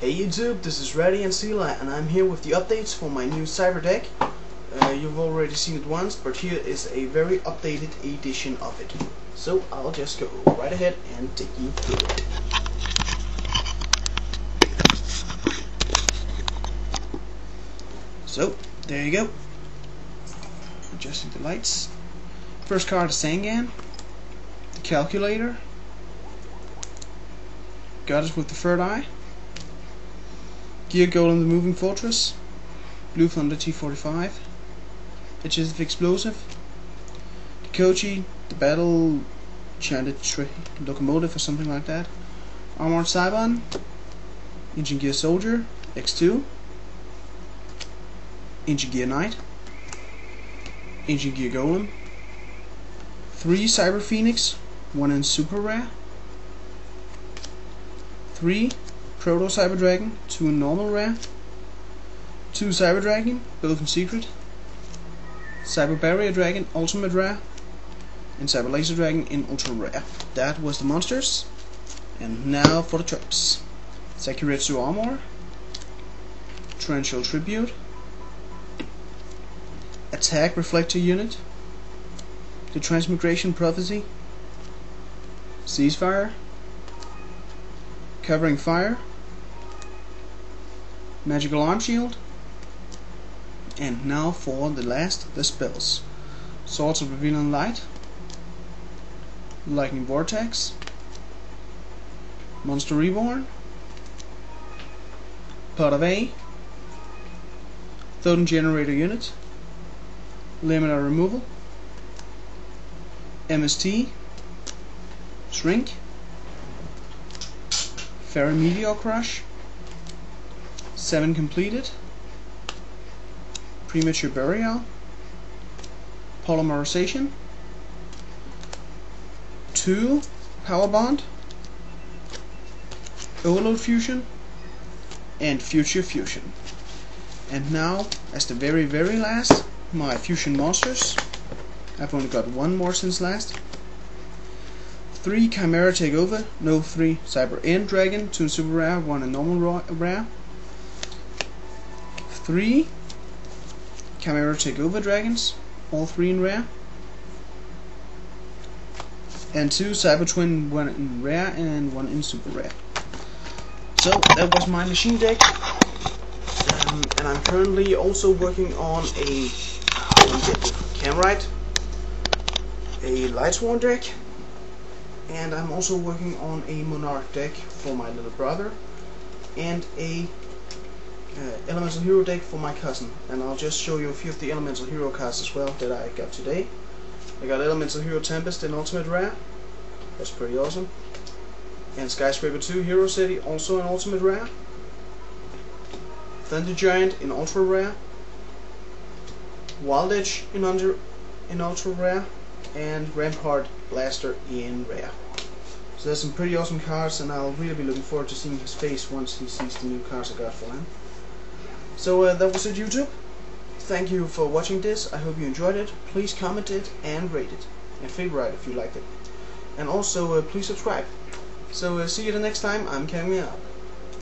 Hey YouTube, this is RadiantXela and I'm here with the updates for my new Cyber deck. Uh, you've already seen it once, but here is a very updated edition of it. So I'll just go right ahead and take you through it. So, there you go. Adjusting the lights. First card is Sangan. The Calculator. Goddess with the Third Eye. Gear Golem the Moving Fortress, Blue Thunder T45, Adhesive Explosive, Dekoichi, the Battle Chanted Locomotive or something like that, Armored Cybern, Ancient Gear Soldier, X2, Ancient Gear Knight, Ancient Gear Golem, 3 Cyber Phoenix, 1 in Super Rare, 3 Proto Cyber Dragon, 2 in normal rare, 2 Cyber Dragon, both in secret, Cyber Barrier Dragon, ultimate rare, and Cyber Laser Dragon in ultra rare. That was the monsters, and now for the traps. Sakuretsu Armor, Torrential Tribute, Attack Reflector Unit, the Transmigration Prophecy, Ceasefire, Covering Fire, Magical Arm Shield. And now for the last, the spells. Swords of Revealing Light, Lightning Vortex, Monster Reborn, part of A, Photon Generator Unit, Limiter Removal, MST, Shrink, Fairy Meteor Crush, 7 completed, Premature Burial, Polymerization, 2 Power Bond, Overload Fusion, and Future Fusion. And now, as the very very last, my Fusion Monsters. I've only got one more since last. 3 Chimera Takeover, no 3 Cyber End Dragon, 2 Super Rare, 1 a normal rare. 3 Chimeratech Overdragons, all 3 in rare. And 2 Cyber Twin, 1 in rare and 1 in super rare. So that was my machine deck. Um, and I'm currently also working on a Camrite, a Lightsworn deck, and I'm also working on a Monarch deck for my little brother, and a uh, Elemental Hero deck for my cousin. And I'll just show you a few of the Elemental Hero cards as well that I got today. I got Elemental Hero Tempest in Ultimate Rare. That's pretty awesome. And Skyscraper 2 Hero City also in Ultimate Rare. Thunder Giant in Ultra Rare. Wild Edge in under in Ultra Rare. And Rampart Blaster in Rare. So there's some pretty awesome cards and I'll really be looking forward to seeing his face once he sees the new cards I got for him. So uh, that was it YouTube. Thank you for watching this. I hope you enjoyed it. Please comment it and rate it. And favorite if you liked it. And also uh, please subscribe. So uh, see you the next time. I'm coming out.